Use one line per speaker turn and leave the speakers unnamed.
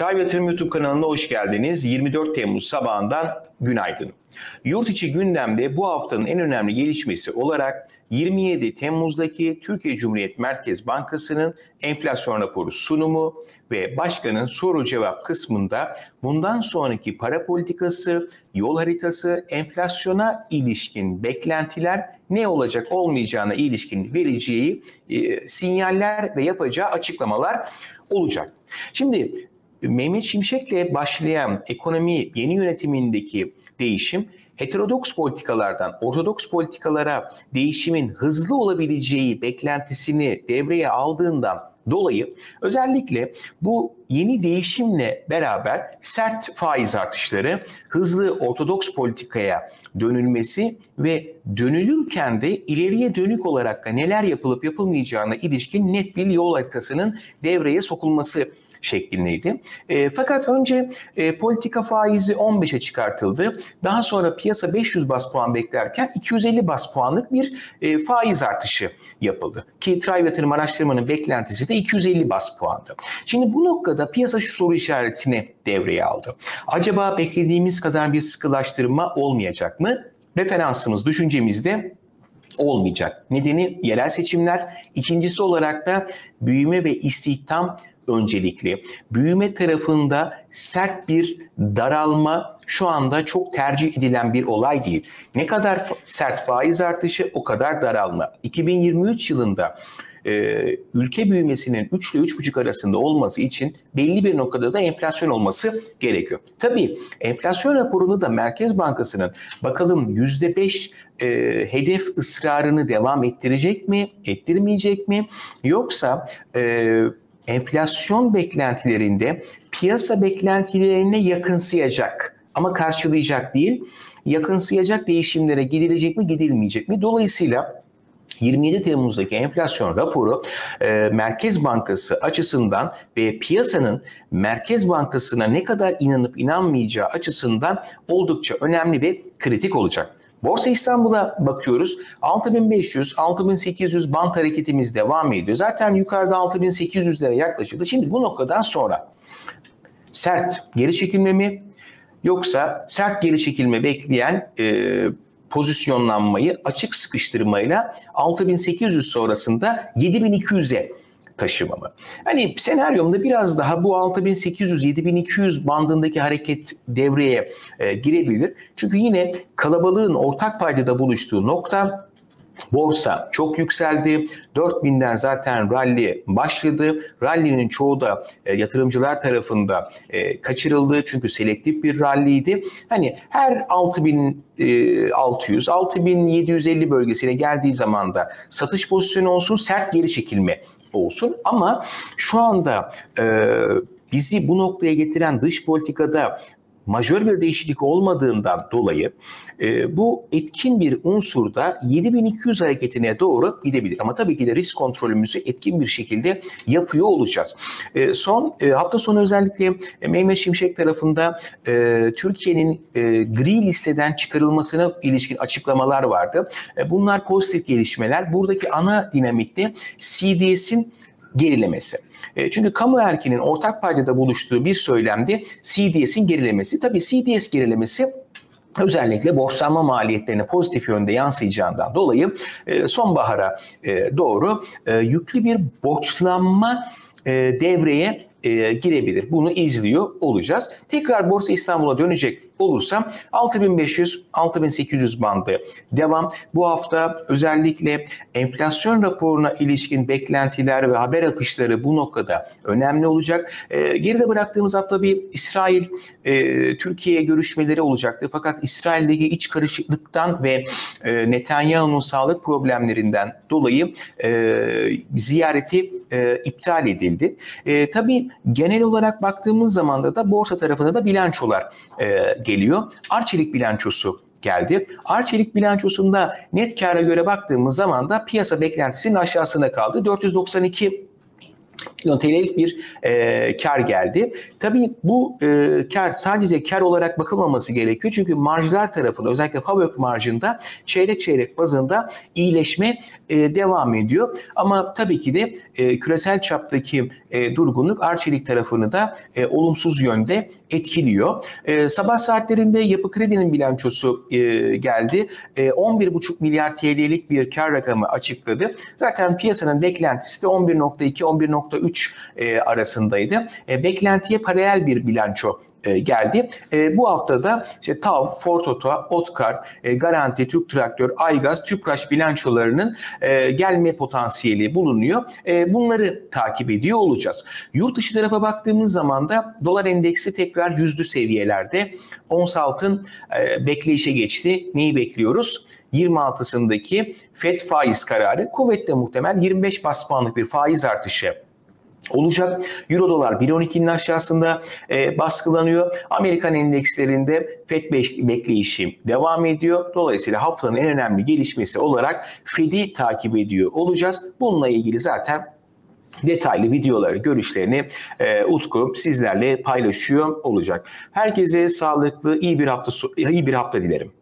Tribe Yatırım YouTube kanalına hoş geldiniz. 24 Temmuz sabahından günaydın. Yurt içi gündemde bu haftanın en önemli gelişmesi olarak 27 Temmuz'daki Türkiye Cumhuriyet Merkez Bankası'nın enflasyon raporu sunumu ve başkanın soru cevap kısmında bundan sonraki para politikası, yol haritası, enflasyona ilişkin beklentiler ne olacak olmayacağına ilişkin vereceği e, sinyaller ve yapacağı açıklamalar olacak. Şimdi Mehmet Şimşek'le başlayan ekonomi yeni yönetimindeki değişim heterodoks politikalardan ortodoks politikalara değişimin hızlı olabileceği beklentisini devreye aldığından dolayı özellikle bu yeni değişimle beraber sert faiz artışları, hızlı ortodoks politikaya dönülmesi ve dönülürken de ileriye dönük olarak da neler yapılıp yapılmayacağına ilişkin net bir yol haritasının devreye sokulması şeklindeydi. E, fakat önce e, politika faizi 15'e çıkartıldı. Daha sonra piyasa 500 bas puan beklerken 250 bas puanlık bir e, faiz artışı yapıldı. Ki Tribe Yatırım Araştırma'nın beklentisi de 250 bas puandı. Şimdi bu noktada piyasa şu soru işaretini devreye aldı. Acaba beklediğimiz kadar bir sıkılaştırma olmayacak mı? Referansımız, düşüncemizde olmayacak. Nedeni yerel seçimler. İkincisi olarak da büyüme ve istihdam öncelikli. Büyüme tarafında sert bir daralma şu anda çok tercih edilen bir olay değil. Ne kadar sert faiz artışı o kadar daralma. 2023 yılında e, ülke büyümesinin 3 ile 3,5 arasında olması için belli bir noktada da enflasyon olması gerekiyor. Tabii enflasyon raporunu da Merkez Bankası'nın bakalım %5 e, hedef ısrarını devam ettirecek mi, ettirmeyecek mi? Yoksa e, enflasyon beklentilerinde piyasa beklentilerine yakınsayacak ama karşılayacak değil, yakınsayacak değişimlere gidilecek mi gidilmeyecek mi? Dolayısıyla 27 Temmuz'daki enflasyon raporu e, Merkez Bankası açısından ve piyasanın Merkez Bankası'na ne kadar inanıp inanmayacağı açısından oldukça önemli ve kritik olacak. Borsa İstanbul'a bakıyoruz. 6500, 6800 bant hareketimiz devam ediyor. Zaten yukarıda 6800'lere yaklaşıldı. Şimdi bu noktadan sonra sert geri çekilme mi yoksa sert geri çekilme bekleyen e, pozisyonlanmayı açık sıkıştırmayla 6800 sonrasında 7200'e taşımamı. Hani senaryomda biraz daha bu 6800-7200 bandındaki hareket devreye e, girebilir. Çünkü yine kalabalığın ortak paydada buluştuğu nokta Borsa çok yükseldi. 4000'den zaten rally başladı. Rally'nin çoğu da e, yatırımcılar tarafında e, kaçırıldı. Çünkü selektif bir rally'ydi. Hani her 6600, 6750 e, bölgesine geldiği zaman da satış pozisyonu olsun, sert geri çekilme olsun. Ama şu anda e, bizi bu noktaya getiren dış politikada majör bir değişiklik olmadığından dolayı e, bu etkin bir unsur da 7200 hareketine doğru gidebilir. Ama tabii ki de risk kontrolümüzü etkin bir şekilde yapıyor olacağız. E, son e, hafta sonu özellikle e, Mehmet Şimşek tarafında e, Türkiye'nin e, gri listeden çıkarılmasına ilişkin açıklamalar vardı. E, bunlar pozitif gelişmeler. Buradaki ana dinamikte CDS'in gerilemesi. E, çünkü kamu erkinin ortak paydada buluştuğu bir söylemde CDS'in gerilemesi. Tabii CDS gerilemesi özellikle borçlanma maliyetlerine pozitif yönde yansıyacağından dolayı e, sonbahara e, doğru yüklü bir borçlanma devreye girebilir. Bunu izliyor olacağız. Tekrar Borsa İstanbul'a dönecek olursa 6500-6800 bandı devam. Bu hafta özellikle enflasyon raporuna ilişkin beklentiler ve haber akışları bu noktada önemli olacak. E, geride bıraktığımız hafta bir İsrail e, Türkiye görüşmeleri olacaktı. Fakat İsrail'deki iç karışıklıktan ve e, Netanyahu'nun sağlık problemlerinden dolayı e, ziyareti e, iptal edildi. E, tabii genel olarak baktığımız zaman da borsa tarafında da bilançolar e, geliyor. Arçelik bilançosu geldi. Arçelik bilançosunda net kara göre baktığımız zaman da piyasa beklentisinin aşağısına kaldı. 492 TL'lik bir e, kar geldi. Tabii bu e, kar sadece kar olarak bakılmaması gerekiyor. Çünkü marjlar tarafında özellikle FAVÖK marjında çeyrek çeyrek bazında iyileşme e, devam ediyor. Ama tabii ki de e, küresel çaptaki e, durgunluk Arçelik tarafını da e, olumsuz yönde etkiliyor. E, sabah saatlerinde Yapı Kredi'nin bilançosu e, geldi. E, 11,5 milyar TL'lik bir kar rakamı açıkladı. Zaten piyasanın beklentisi de 11.2-11.3 e, arasındaydı. E, beklentiye paralel bir bilanço e, geldi. Bu haftada işte TAV, Fortoto, Otkar, e, Garanti, Türk Traktör, Aygaz, Tüpraş bilançolarının gelme potansiyeli bulunuyor. Bunları takip ediyor olacağız. Yurt dışı tarafa baktığımız zaman da dolar endeksi tekrar yüzlü seviyelerde. Ons altın bekleyişe geçti. Neyi bekliyoruz? 26'sındaki FED faiz kararı kuvvetle muhtemel 25 bas puanlık bir faiz artışı olacak. Euro dolar 1.12'nin aşağısında e, baskılanıyor. Amerikan endekslerinde FED bekleyişi devam ediyor. Dolayısıyla haftanın en önemli gelişmesi olarak Fed'i takip ediyor olacağız. Bununla ilgili zaten detaylı videoları, görüşlerini e, Utku sizlerle paylaşıyor olacak. Herkese sağlıklı, iyi bir hafta iyi bir hafta dilerim.